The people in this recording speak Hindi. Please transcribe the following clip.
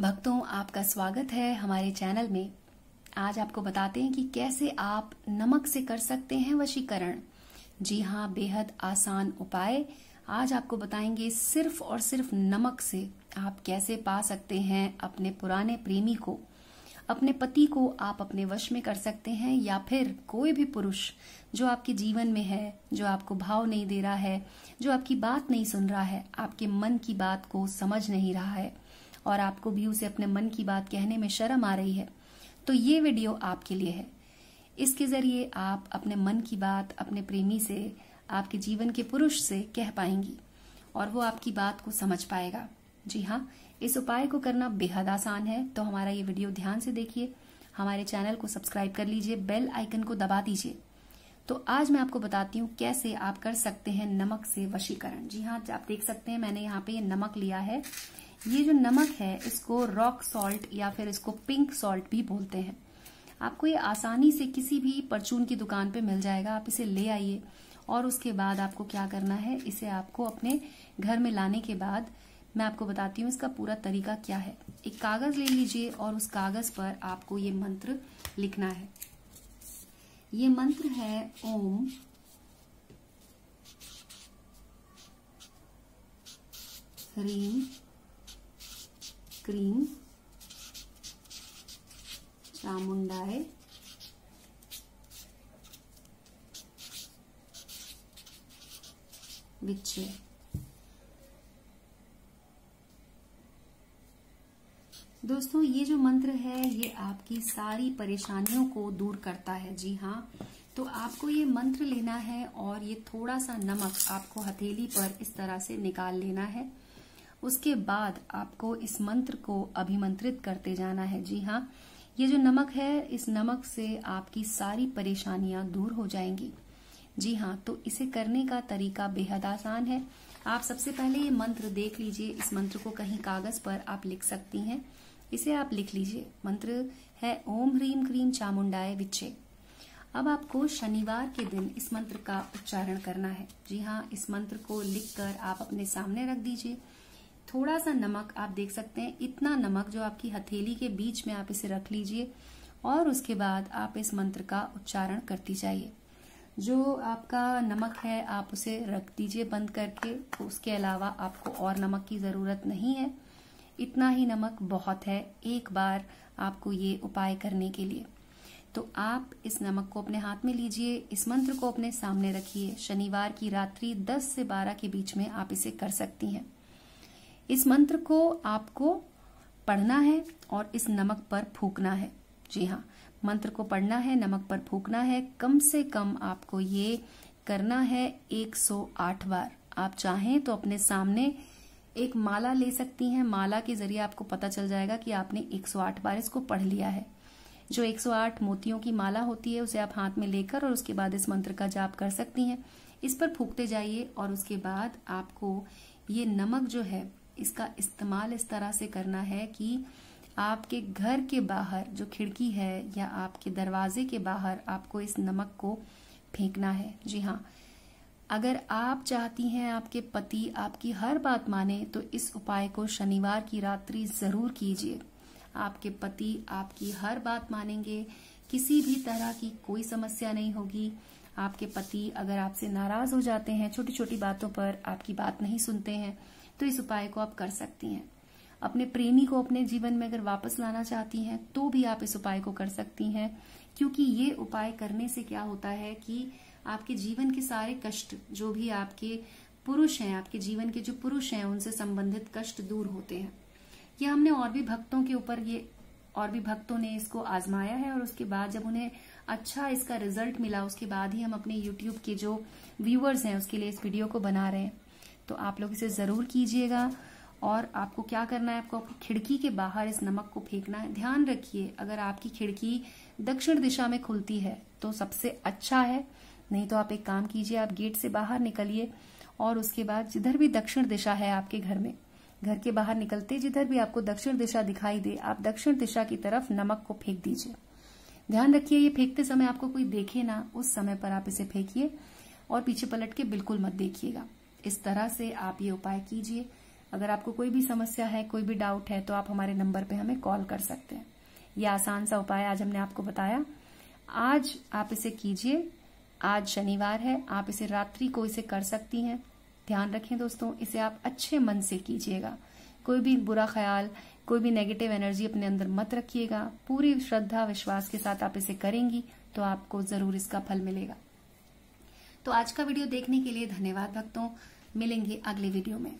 भक्तों, आपका स्वागत है हमारे चैनल में। आज आपको बताते हैं कि कैसे आप नमक से कर सकते हैं वशीकरण। जी हाँ बेहद आसान उपाय। आज आपको बताएँगे सिर्फ़ और सिर्फ़ नमक से आप कैसे पा सकते हैं अपने पुराने प्रेमी को। अपने पति को आप अपने वश में कर सकते हैं या फिर कोई भी पुरुष जो आपके जीवन में है, जो आपको भाव नहीं दे रहा है, जो आपकी बात नहीं सुन रहा है, आपके मन की बात को समझ नहीं रहा है। और आपको भी उसे अपने मन की बात कहने में शर्म आ रही है। तो ये वीडियो आपके लिए है। इसके ज़रिए आप अपने मन की बात अपने प्रेमी से, आपके जीवन के पुरुष से कह पाएँगी और वो आपकी बात को समझ पाएगा। जी हाँ इस उपाय को करना बेहद आसान है। तो हमारा ये वीडियो ध्यान से देखिए। हमारे चैनल को सब्सक्राइब कर लीजिए, बेल आइकन को दबा दीजिए। तो आज मैं आपको बताती हूँ कैसे आप कर सकते हैं नमक से वशीकरण। जी हाँ आप देख सकते हैं मैंने यहाँ पे ये नमक लिया है। ये जो नमक है, इसको रॉक सॉल्ट या फिर इसको पिंक सॉल्ट भी बोलते हैं। आपको ये आसानी से किसी भी परचून की दुकान पे मिल जाएगा। आप इसे ले आइए और उसके बाद आपको क्या करना है, इसे आपको अपने घर में लाने के बाद मैं आपको बताती हूँ इसका पूरा तरीका क्या है। एक कागज़ ले लीजिए और उस कागज़ पर आपको ये मंत्र लिखना है। ये मंत्र है, ओम। ह्रीम क्रीम चामुंडाए विच्छे दोस्तों, ये जो मंत्र है, ये आपकी सारी परेशानियों को दूर करता है। जी हाँ तो आपको ये मंत्र लेना है और ये थोड़ा सा नमक आपको हथेली पर इस तरह से निकाल लेना है। उसके बाद आपको इस मंत्र को अभिमंत्रित करते जाना है। जी हाँ ये जो नमक है, इस नमक से आपकी सारी परेशानियाँ दूर हो जाएँगी। जी हाँ तो इसे करने का तरीका बेहद आसान है। आप सबसे पहले ये मंत्र देख लीजिए। इस मंत्र को कहीं कागज़ पर आप लिख सकती हैं। इसे आप लिख लीजिए। मंत्र है, ओम ह्रीम क्रीम चामुंडाए विच्छे। अब आपको शनिवार के दिन इस मंत्र का उच्चारण करना है। जी हाँ इस मंत्र को लिखकर आप अपने सामने रख दीजिए। थोड़ा सा नमक आप देख सकते हैं। इतना नमक जो आपकी हथेली के बीच में आप इसे रख लीजिए और उसके बाद आप इस मंत्र का उच्चारण करती जाइए। जो आपका नमक है, आप उसे रख दीजिए बंद करके। तो उसके अलावा आपको और नमक की ज़रूरत नहीं है। इतना ही नमक बहुत है एक बार आपको ये उपाय करने के लिए। तो आप इस नमक को अपने हाथ में लीजिए, इस मंत्र को अपने सामने रखिए। शनिवार की रात्रि 10 से 12 के बीच में आप इसे कर सकती हैं। इस मंत्र को आपको पढ़ना है और इस नमक पर फूकना है। जी हाँ मंत्र को पढ़ना है, नमक पर फूकना है, कम से कम आपको ये करना है 108 बार। आप चाहें तो अपने सामने एक माला ले सकती हैं। माला के ज़रिए आपको पता चल जाएगा कि आपने 108 बार इसको पढ़ लिया है। जो 108 मोतियों की माला होती है, उसे आप हाथ में लेकर और उसके बाद इस मंत्र का जाप कर सकती हैं। इस पर फूकते जाइए और उसके बाद आपको ये नमक जो है इसका इस्तेमाल इस तरह से करना है कि आपके घर के बाहर जो खिड़की है या आपके दरवाजे के बाहर आपको इस नमक को फेंकना है। जी हाँ अगर आप चाहती हैं आपके पति आपकी हर बात माने तो इस उपाय को शनिवार की रात्रि ज़रूर कीजिए। आपके पति आपकी हर बात मानेंगे, किसी भी तरह की कोई समस्या नहीं होगी। आपके पति अगर आपसे नाराज़ हो जाते हैं छोटी छोटी बातों पर आपकी बात नहीं सुनते हैं तो इस उपाय को आप कर सकती हैं। अपने प्रेमी को अपने जीवन में अगर वापस लाना चाहती हैं तो भी आप इस उपाय को कर सकती हैं, क्योंकि ये उपाय करने से क्या होता है कि आपके जीवन के सारे कष्ट, जो भी आपके पुरुष हैं, आपके जीवन के जो पुरुष हैं, उनसे संबंधित कष्ट दूर होते हैं। ये हमने और भी भक्तों के ऊपर ये, और भी भक्तों ने इसको आजमाया है? और उसके बाद जब उन्हें अच्छा इसका रिज़ल्ट मिला, उसके बाद ही हम अपने यूट्यूब के जो व्यूअर्स हैं, उसके लिए इस वीडियो को बना रहे हैं। तो आप लोग इसे ज़रूर कीजिएगा। और आपको क्या करना है, आपको अपनी खिड़की के बाहर इस नमक को फेंकना है। ध्यान रखिए, अगर आपकी खिड़की दक्षिण दिशा में खुलती है तो सबसे अच्छा है। नहीं तो आप एक काम कीजिए, आप गेट से बाहर निकलिए और उसके बाद जिधर भी दक्षिण दिशा है आपके घर में, घर के बाहर निकलते जिधर भी आपको दक्षिण दिशा दिखाई दे, आप दक्षिण दिशा की तरफ़ नमक को फेंक दीजिए। ध्यान रखिए, ये फेंकते समय आपको कोई देखे ना, उस समय पर आप इसे फेंकिए और पीछे पलट के बिल्कुल मत देखिएगा। इस तरह से आप ये उपाय कीजिए। अगर आपको कोई भी समस्या है, कोई भी डाउट है तो आप हमारे नंबर पे हमें कॉल कर सकते हैं। यह आसान सा उपाय आज हमने आपको बताया। आज आप इसे कीजिए। आज शनिवार है, आप इसे रात्रि को इसे कर सकती हैं। ध्यान रखें दोस्तों, इसे आप अच्छे मन से कीजिएगा। कोई भी बुरा ख्याल, कोई भी नेगेटिव एनर्जी अपने अंदर मत रखिएगा। पूरी श्रद्धा, विश्वास के साथ आप इसे करेंगी तो आपको ज़रूर इसका फल मिलेगा। तो आज का वीडियो देखने के लिए धन्यवाद भक्तों। मिलेंगे अगले वीडियो में।